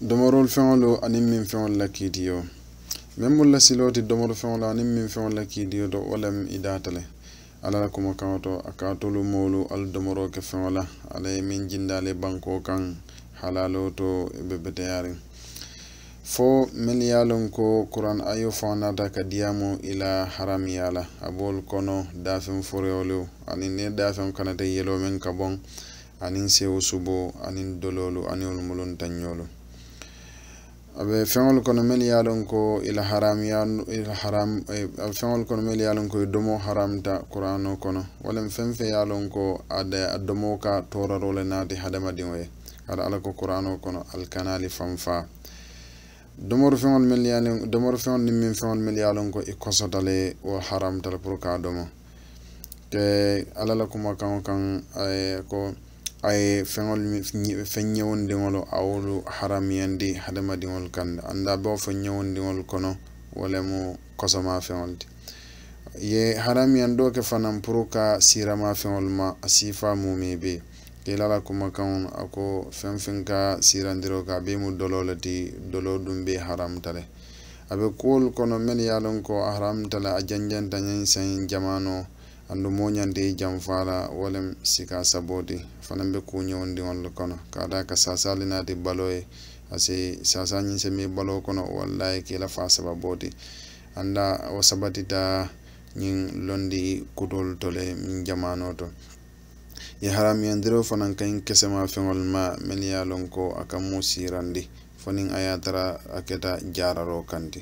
domorol feŋolu aniŋ miŋ feŋol la kiitiyo meŋ mu la siloo ti domoro feŋolu aniŋ miŋ feŋol la kiitiyo to wo lem i daata le. Alla la kumakaŋo to a ka tolu moolu alla domoro ke feŋo la. Alla ye miŋ jindaale alla banko kaŋ halalo to be beteyaariŋ. Fo minnu ye a loŋ ko kuran ayo faŋo naata ka diyaamu i la haramiya la. A boolu kono daafeŋ foreyolu aniŋ niŋ daafeŋo kanata yeloo meŋ ka boŋ aniŋ sewo subo aniŋ doloolu aniŋ wolu mulunta ñoolu. Abe feŋol kono mel ye lon ko ila haramiya ila haram eh, abe feŋol kono mel ye lon ko domo haramta kurano kono. Walaŋ feŋ feŋ ye a loŋ ko ada a domo ka toraro le naati hadamadiŋo ye ada ala ko kurano kono alkanali fanfa domoro feŋol mel ye domoro feŋol niŋ miŋ feŋol mel ye lon ko i kosota le wo haramta le pour ka domo. Ke ala la kuma kaŋo kaŋ ko aye feŋol feŋ ñewondiŋol awolu haramiyandi hadamadiŋol kande. Anda bawo feŋ ñewondiŋol kono wolemu kosoma feŋol ti. Ye haramiyando ke fanan pour ka sirama feŋol ma a sifa mumi be. Kelala kumakaŋo ako feŋ feŋ ka sirandiro ka be mu dolo le ti dolo dum be haramta le a be kuwolu kono men ye a loŋ ko a haramta le a janjanta ñiŋ saŋ jamano. anndu moñande e jam faala wolem sika sabode fanan be kuñewondiŋol kono. Kada ka sasalinade baloye ase sasañin se mi balo kono wallayi kela fa sababode anda wo sabatita ñin londi kutol tole min jamano to. Ye haramiyandiro fanan kayin kesema feŋol ma men ye lon ko a kan mu sirandi fonin a yatara a keta jararo kanti.